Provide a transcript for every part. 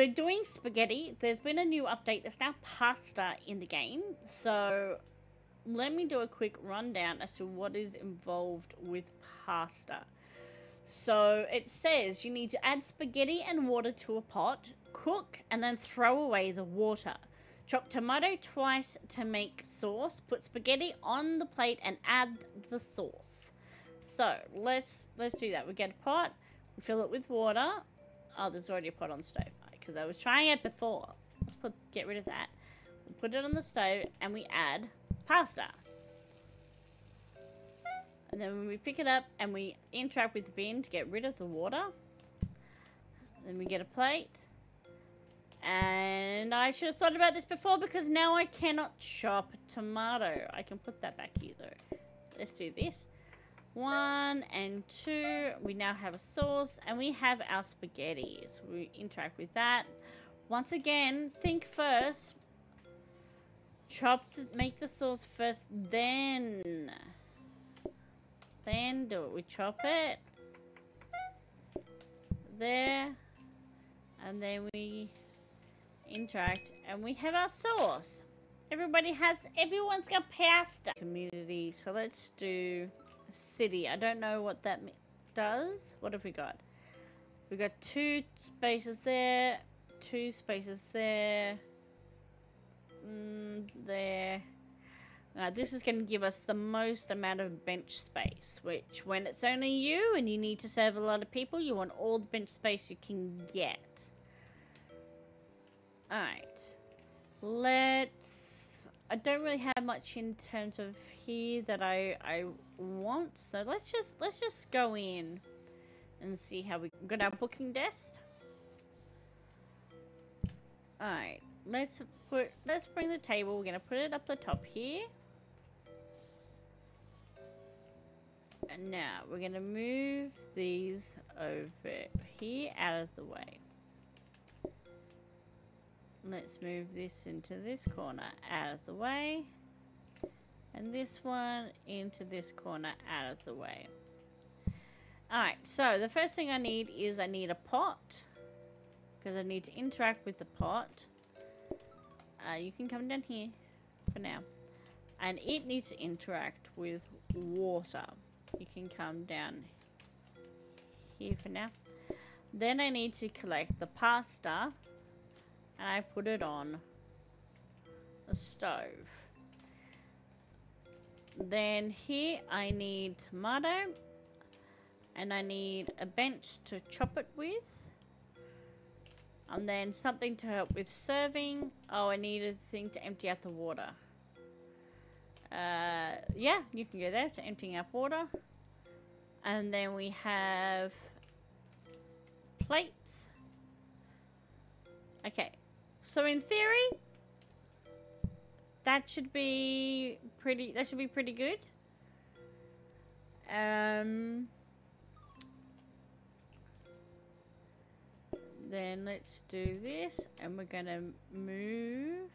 we're doing spaghetti. There's been a new update. There's now pasta in the game. So let me do a quick rundown as to what is involved with pasta. So it says you need to add spaghetti and water to a pot, cook, and then throw away the water. Chop tomato twice to make sauce. Put spaghetti on the plate and add the sauce. So let's let's do that. We get a pot, we fill it with water. Oh, there's already a pot on the stove because I was trying it before. Let's put get rid of that. We put it on the stove and we add pasta. And then we pick it up and we interact with the bin to get rid of the water. Then we get a plate. And I should have thought about this before because now I cannot chop tomato. I can put that back here though. Let's do this. One and two. We now have a sauce and we have our spaghetti. So we interact with that. Once again, think first. Chop, the, make the sauce first, then then do it. We chop it there, and then we interact, and we have our sauce. Everybody has, everyone's got pasta. Community, so let's do city. I don't know what that does. What have we got? We got two spaces there, two spaces there, mm, there. Uh, this is going to give us the most amount of bench space, which when it's only you and you need to serve a lot of people, you want all the bench space you can get. Alright. Let's... I don't really have much in terms of here that I, I want, so let's just let's just go in and see how we got our booking desk. Alright, let's put let's bring the table, we're gonna put it up the top here. And now we're to move these over here out of the way. Let's move this into this corner out of the way. And this one into this corner out of the way. Alright, so the first thing I need is I need a pot. Because I need to interact with the pot. Uh, you can come down here for now. And it needs to interact with water you can come down here for now. Then I need to collect the pasta and I put it on the stove. Then here I need tomato and I need a bench to chop it with. And then something to help with serving. Oh, I need a thing to empty out the water. Uh, yeah, you can go there to emptying up water. And then we have plates. Okay, so in theory, that should be pretty, that should be pretty good. Um, then let's do this and we're gonna move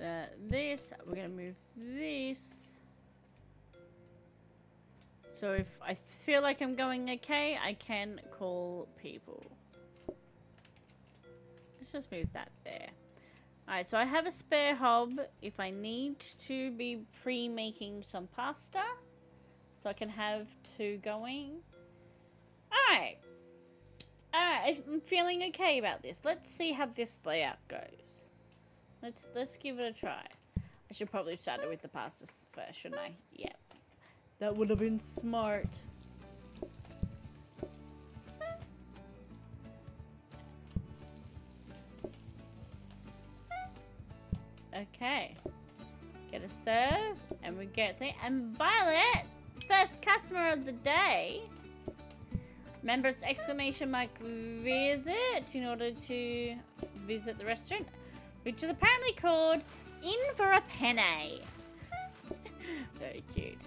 uh, this. We're gonna move this. So if I feel like I'm going okay, I can call people. Let's just move that there. Alright, so I have a spare hob if I need to be pre-making some pasta. So I can have two going. Alright. Alright, I'm feeling okay about this. Let's see how this layout goes. Let's let's give it a try. I should probably have started with the pastas first, shouldn't I? Yeah. That would have been smart. Okay. Get a serve, and we get there. And Violet, first customer of the day. Remember, it's exclamation mark visit in order to visit the restaurant which is apparently called In for a Penny. Very cute.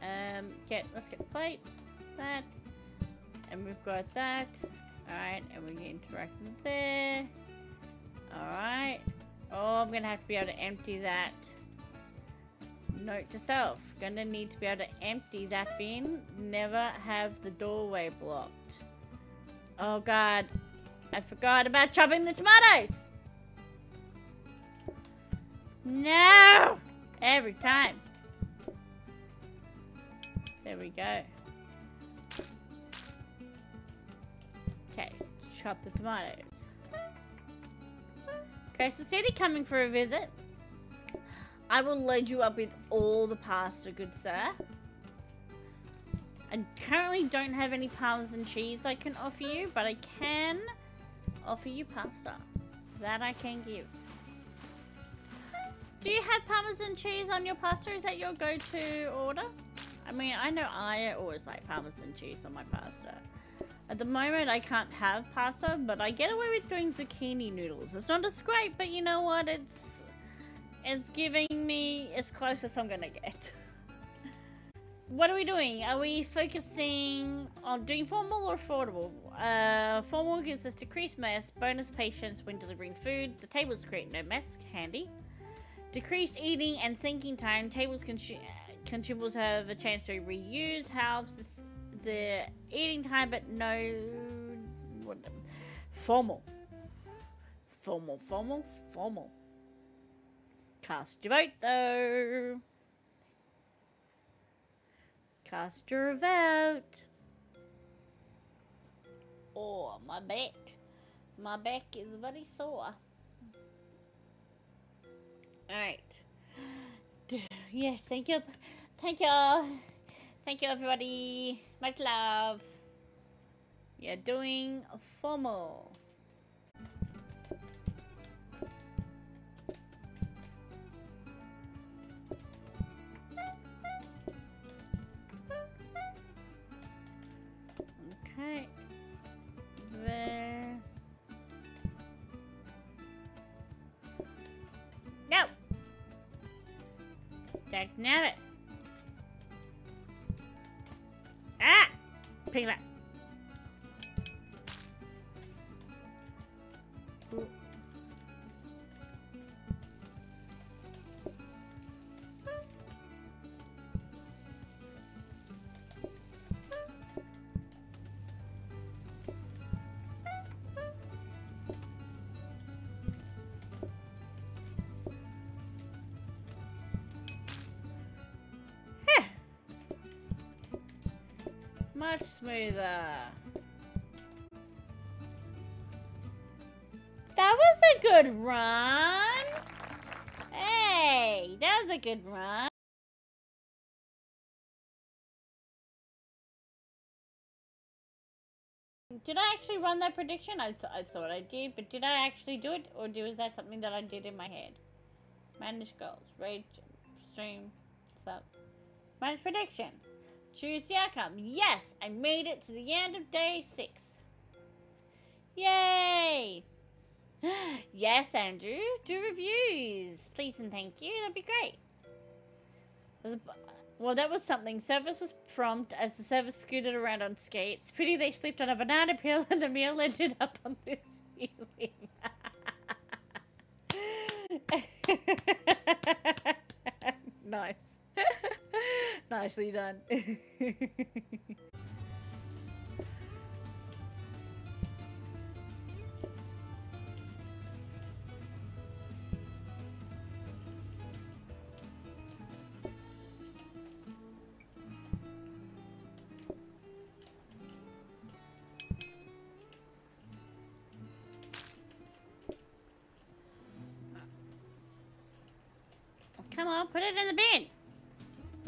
Um, get, let's get the plate, that, and we've got that. Alright, and we can interact with there. Alright. Oh, I'm gonna have to be able to empty that Note to self, gonna need to be able to empty that bin, never have the doorway blocked. Oh god, I forgot about chopping the tomatoes! No! Every time. There we go. Okay, chop the tomatoes. So City coming for a visit. I will load you up with all the pasta, good sir. I currently don't have any parmesan cheese I can offer you, but I can offer you pasta. That I can give. Do you have parmesan cheese on your pasta? Is that your go-to order? I mean, I know I always like parmesan cheese on my pasta. At the moment, I can't have pasta, but I get away with doing zucchini noodles. It's not as great, but you know what? It's it's giving me as close as I'm gonna get. what are we doing? Are we focusing on doing formal or affordable? Uh, formal gives us decreased mess, bonus patience when delivering food. The tables create no mess, handy. Decreased eating and thinking time. Tables consu consumables have a chance to reuse. Halves the, the eating time, but no what, formal. Formal, formal, formal. Cast your vote, though. Cast your vote. Oh, my back. My back is very sore. Alright. Yes, thank you. Thank you. Thank you, everybody. Much love. You're doing formal. Okay. There. No! Dag Pick it up. Much smoother. That was a good run. Hey, that was a good run. Did I actually run that prediction? I, th I thought I did, but did I actually do it? Or do, is that something that I did in my head? Manage goals. Rage. Stream. Sub. Manage prediction. Choose the outcome. Yes, I made it to the end of day six. Yay! yes, Andrew. Do reviews. Please and thank you. That'd be great. Well, that was something. Service was prompt as the service scooted around on skates. Pity they slipped on a banana peel and the meal ended up on the ceiling. nice. Nicely done. Come on, put it in the bin.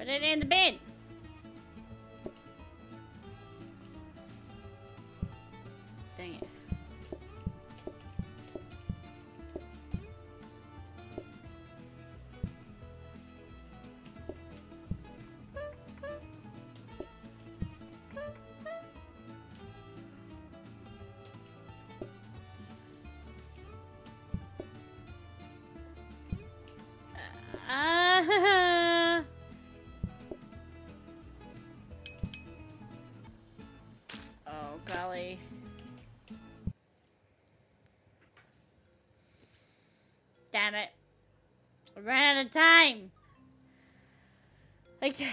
Put it in the bin. Okay,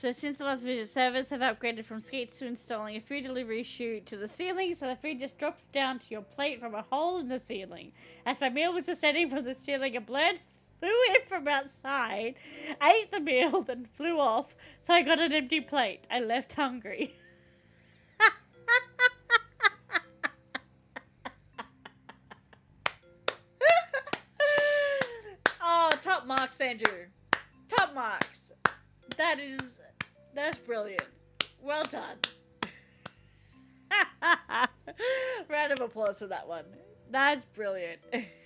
so since the last visit, servers have upgraded from skates to installing a food delivery chute to the ceiling, so the food just drops down to your plate from a hole in the ceiling. As my meal was descending from the ceiling, a bird flew in from outside, ate the meal, then flew off, so I got an empty plate. I left hungry. oh, top marks, Andrew. Top marks. That is, that's brilliant. Well done. Round of applause for that one. That's brilliant.